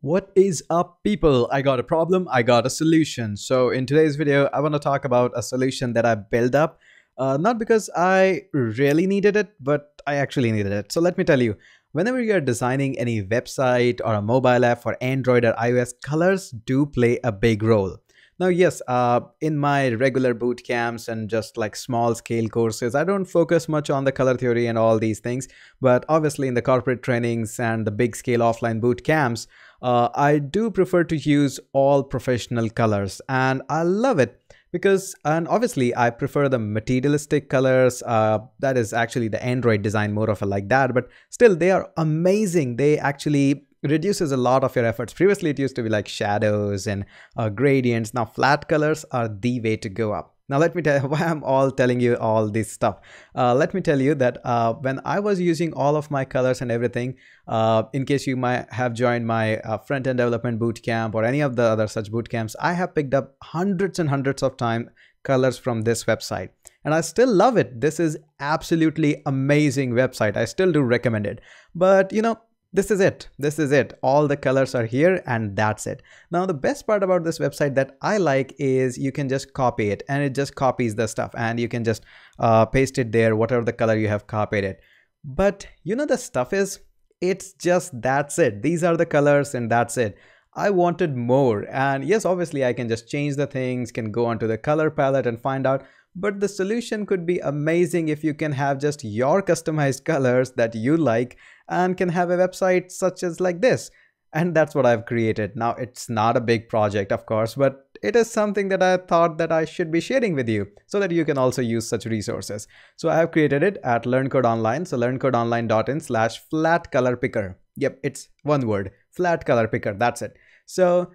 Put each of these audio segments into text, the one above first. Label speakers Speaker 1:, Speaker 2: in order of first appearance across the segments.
Speaker 1: What is up people? I got a problem, I got a solution. So in today's video, I want to talk about a solution that I built up. Uh, not because I really needed it, but I actually needed it. So let me tell you, whenever you're designing any website or a mobile app for Android or iOS, colors do play a big role. Now, yes, uh, in my regular boot camps and just like small scale courses, I don't focus much on the color theory and all these things. But obviously, in the corporate trainings and the big scale offline boot camps, uh, I do prefer to use all professional colors and I love it because and obviously I prefer the materialistic colors uh, that is actually the Android design more of a like that but still they are amazing they actually reduces a lot of your efforts previously it used to be like shadows and uh, gradients now flat colors are the way to go up now let me tell you why I'm all telling you all this stuff. Uh, let me tell you that uh, when I was using all of my colors and everything, uh, in case you might have joined my uh, front-end development bootcamp or any of the other such bootcamps, I have picked up hundreds and hundreds of time colors from this website. And I still love it. This is absolutely amazing website. I still do recommend it. But you know, this is it. This is it. All the colors are here and that's it. Now the best part about this website that i like is you can just copy it and it just copies the stuff and you can just uh, paste it there whatever the color you have copied it. But you know the stuff is? It's just that's it. These are the colors and that's it. I wanted more and yes obviously I can just change the things can go onto the color palette and find out but the solution could be amazing if you can have just your customized colors that you like and can have a website such as like this. And that's what I've created. Now, it's not a big project, of course, but it is something that I thought that I should be sharing with you so that you can also use such resources. So I have created it at LearnCode Online. So learncodeonline.in slash flat color picker. Yep, it's one word, flat color picker. That's it. So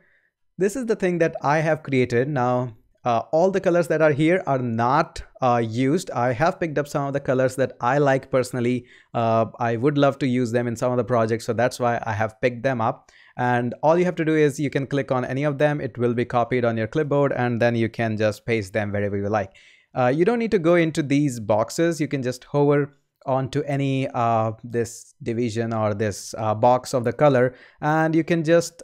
Speaker 1: this is the thing that I have created. Now, uh, all the colors that are here are not uh, used. I have picked up some of the colors that I like personally. Uh, I would love to use them in some of the projects. So that's why I have picked them up. And all you have to do is you can click on any of them. It will be copied on your clipboard and then you can just paste them wherever you like. Uh, you don't need to go into these boxes. You can just hover onto any uh, this division or this uh, box of the color and you can just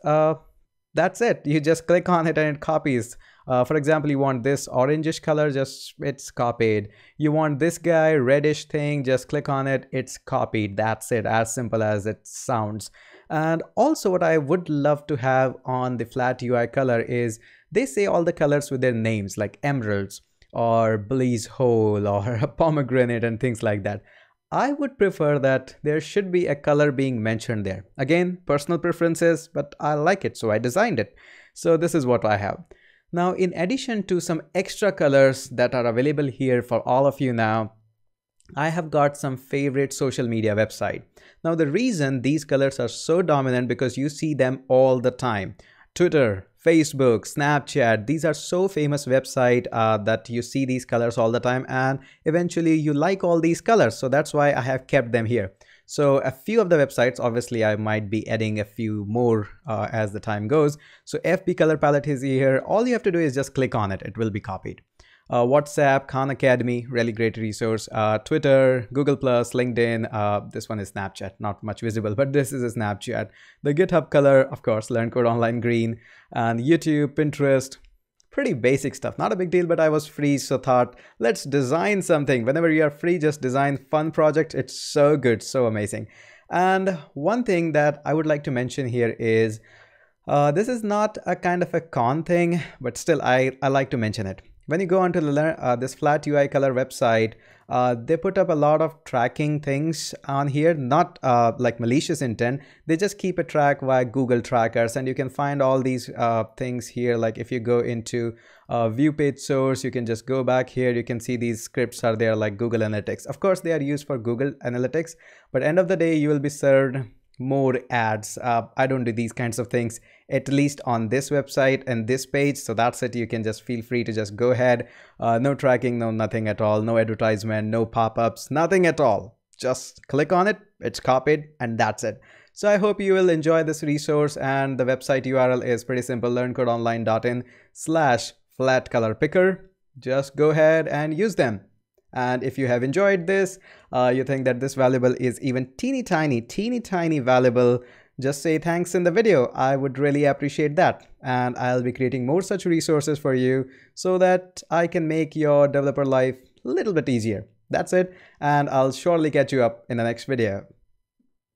Speaker 1: that's it you just click on it and it copies uh, for example, you want this orangish color, just it's copied. You want this guy reddish thing, just click on it, it's copied. That's it, as simple as it sounds. And also what I would love to have on the flat UI color is they say all the colors with their names like emeralds or Belize Hole or pomegranate and things like that. I would prefer that there should be a color being mentioned there. Again, personal preferences, but I like it, so I designed it. So this is what I have. Now, in addition to some extra colors that are available here for all of you now, I have got some favorite social media website. Now, the reason these colors are so dominant because you see them all the time. Twitter, Facebook, Snapchat, these are so famous website uh, that you see these colors all the time and eventually you like all these colors. So that's why I have kept them here. So a few of the websites, obviously I might be adding a few more uh, as the time goes. So FB color palette is here. All you have to do is just click on it. It will be copied. Uh, WhatsApp, Khan Academy, really great resource. Uh, Twitter, Google Plus, LinkedIn. Uh, this one is Snapchat, not much visible, but this is a Snapchat. The GitHub color, of course, LearnCode Online Green, and YouTube, Pinterest, pretty basic stuff. Not a big deal but i was free so thought let's design something. Whenever you are free just design fun project. It's so good so amazing. And one thing that i would like to mention here is uh, this is not a kind of a con thing but still i i like to mention it when you go onto the, uh, this flat UI color website, uh, they put up a lot of tracking things on here, not uh, like malicious intent. They just keep a track via Google trackers and you can find all these uh, things here. Like if you go into uh, view page source, you can just go back here. You can see these scripts are there like Google Analytics. Of course, they are used for Google Analytics, but end of the day, you will be served more ads. Uh, I don't do these kinds of things, at least on this website and this page. So that's it. You can just feel free to just go ahead. Uh, no tracking, no nothing at all. No advertisement, no pop-ups, nothing at all. Just click on it, it's copied, and that's it. So I hope you will enjoy this resource and the website URL is pretty simple, learncodeonline.in slash flat color picker. Just go ahead and use them. And if you have enjoyed this, uh, you think that this valuable is even teeny tiny, teeny tiny valuable, just say thanks in the video. I would really appreciate that. And I'll be creating more such resources for you so that I can make your developer life a little bit easier. That's it. And I'll surely catch you up in the next video.